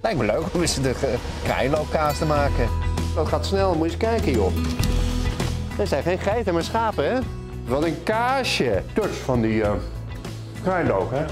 Lijkt me leuk om eens de eh, te maken. Dat gaat snel, moet je eens kijken joh. Er zijn geen geiten, maar schapen hè. Wat een kaasje. Dutch van die uh, krijloop hè.